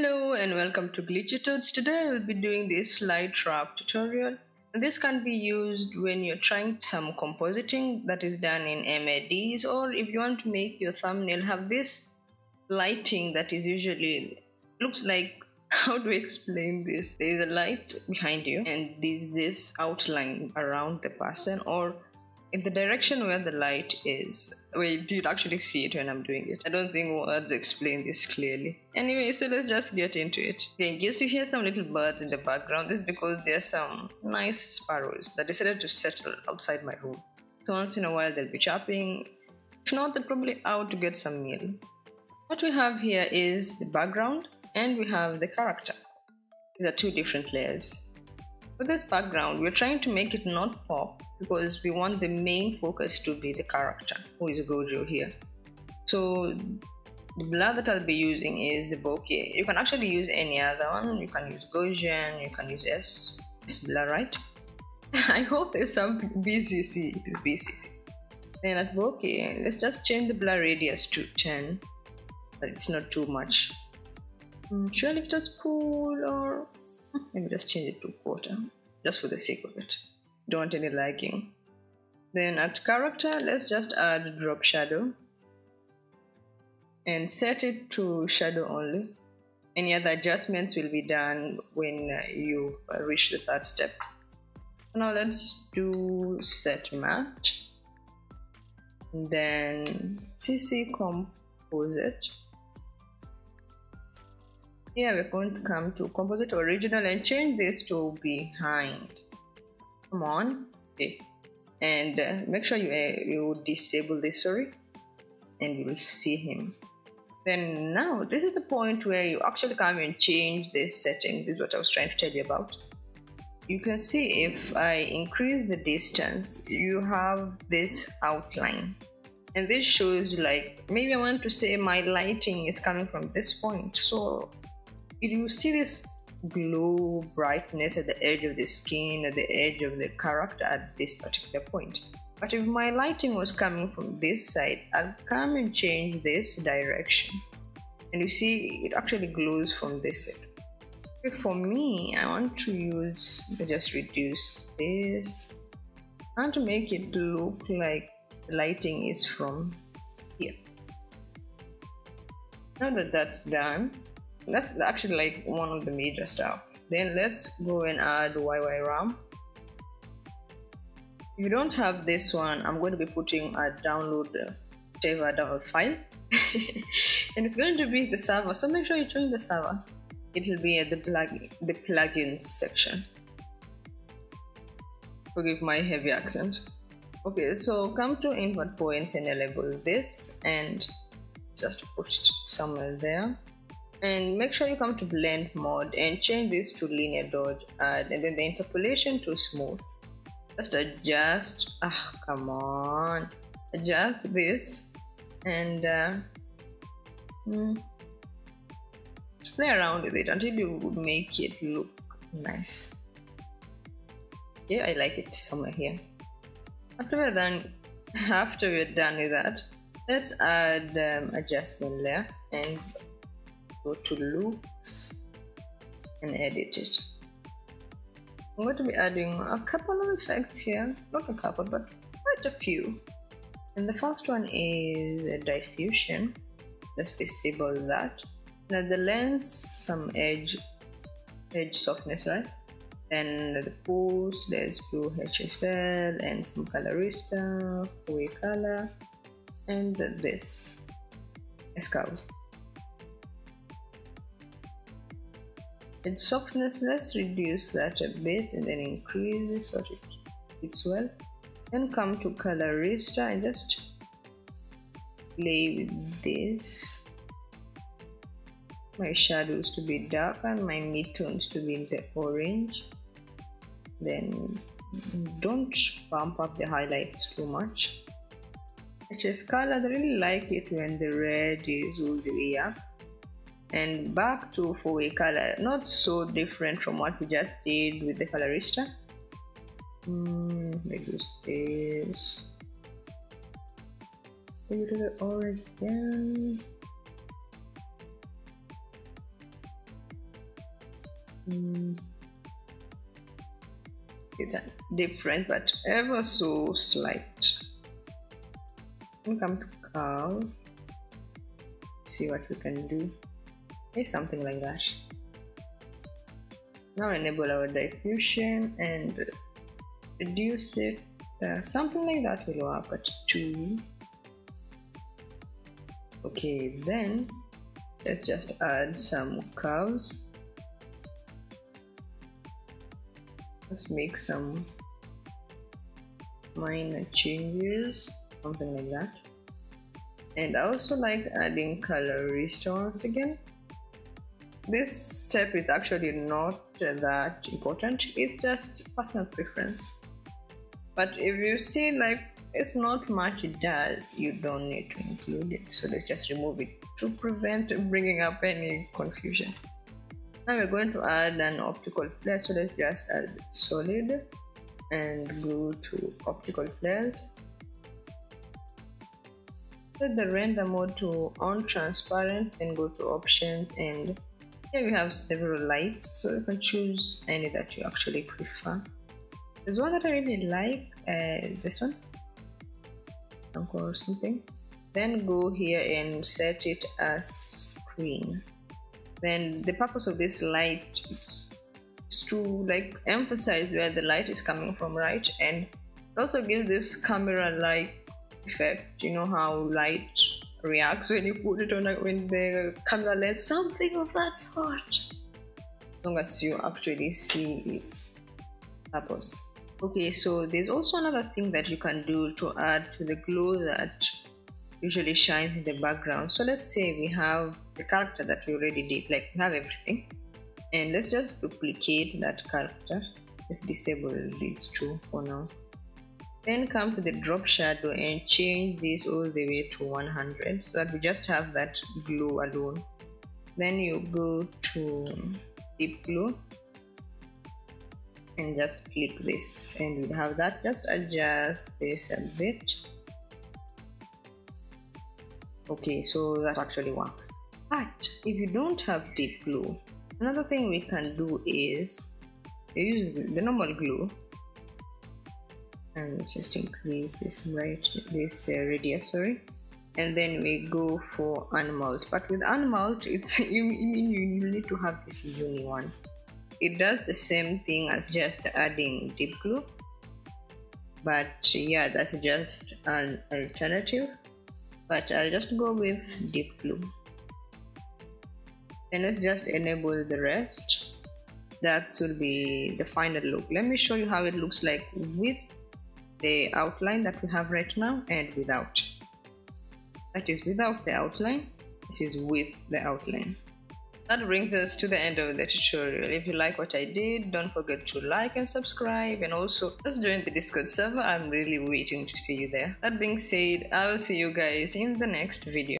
Hello and welcome to Glitchey Tuts. Today I will be doing this light wrap tutorial. This can be used when you're trying some compositing that is done in MADs or if you want to make your thumbnail have this lighting that is usually looks like how do I explain this? There is a light behind you and there's this outline around the person or in the direction where the light is. Wait, do you actually see it when I'm doing it. I don't think words explain this clearly. Anyway, so let's just get into it. Okay, in case you hear some little birds in the background, this is because there's some nice sparrows that decided to settle outside my room. So once in a while they'll be chirping. If not, they're probably out to get some meal. What we have here is the background and we have the character. These are two different layers. With this background, we're trying to make it not pop because we want the main focus to be the character, who is Gojo here. So the blur that I'll be using is the bokeh. You can actually use any other one. You can use Gaussian, you can use S, S blur, right? I hope there's some BCC. It is BCC. Then at bokeh, let's just change the blur radius to 10, but it's not too much. Mm, should I leave it full or maybe just change it to quarter just for the sake of it don't any liking. Then at character let's just add drop shadow. And set it to shadow only. Any other adjustments will be done when you've reached the third step. Now let's do set matte. Then cc composite here we're going to come to composite original and change this to behind. Come on. Okay. And uh, make sure you, uh, you disable this, sorry. And you will see him. Then now, this is the point where you actually come and change this setting. This is what I was trying to tell you about. You can see if I increase the distance, you have this outline and this shows like maybe I want to say my lighting is coming from this point so if you see this glow brightness at the edge of the skin at the edge of the character at this particular point. But if my lighting was coming from this side I'll come and change this direction. And you see it actually glows from this side. For me I want to use just reduce this. Want to make it look like the lighting is from here. Now that that's done that's actually like one of the major stuff. Then let's go and add YY RAM. If you don't have this one I'm going to be putting a download whatever download file. And it's going to be the server so make sure you join the server. It will be at the plugin the plugins section. Forgive my heavy accent. Okay so come to invert points and enable this and just put it somewhere there and make sure you come to blend mode and change this to linear dodge uh, and then the interpolation to smooth. Just adjust ah come on. Adjust this and uh, mm, play around with it until you make it look nice. Yeah I like it somewhere here. After we're done after we're done with that let's add um, adjustment layer and go to Looks and edit it. I'm going to be adding a couple of effects here, not a couple, but quite a few. And the first one is diffusion. Let's disable that. Now the lens, some edge, edge softness, right? Then the pulse, let's do HSL and some colorista, way color, and this escal. And softness let's reduce that a bit and then increase it so it fits well. Then come to colorista and just play with this. My shadows to be dark and my midtones to be in the orange. Then don't bump up the highlights too much. HS color I really like it when the red is all the way up and back to four-way color not so different from what we just did with the colorista mm, reduce this a little orange again Mm. It's different, but ever so slight. We'll come to curve. See what we can do. Okay, something like that. Now enable our diffusion and reduce it. Uh, something like that will work at 2. Okay, then let's just add some curves. Let's make some minor changes, something like that. And I also like adding color restores again this step is actually not that important. It's just personal preference. But if you see like it's not much it does you don't need to include it. So let's just remove it to prevent bringing up any confusion. Now we're going to add an optical flare. So let's just add solid and go to optical flares. Set the render mode to on transparent and go to options and here we have several lights, so you can choose any that you actually prefer. There's one that I really like, uh, this one, or something. Then go here and set it as screen. Then the purpose of this light is to like emphasize where the light is coming from, right? And also gives this camera like effect. You know how light reacts when you put it on a, when the camera lens, something of that sort. As long as you actually see its purpose. Okay, so there's also another thing that you can do to add to the glow that usually shines in the background. So let's say we have the character that we already did, like we have everything. And let's just duplicate that character. Let's disable these two for now. Then come to the drop shadow and change this all the way to 100 so that we just have that glow alone. Then you go to deep glow and just click this and you have that. Just adjust this a bit. Okay, so that actually works. But if you don't have deep glow, another thing we can do is use the normal glow and let's just increase this right this uh, radius sorry. And then we go for unmult. But with unmult it's you, you, you need to have this uni one. It does the same thing as just adding deep glow. But yeah that's just an alternative. But I'll just go with deep glow. And let's just enable the rest. That should be the final look. Let me show you how it looks like with the outline that we have right now and without. That is without the outline, this is with the outline. That brings us to the end of the tutorial. If you like what I did, don't forget to like and subscribe and also just join the Discord server. I'm really waiting to see you there. That being said, I will see you guys in the next video.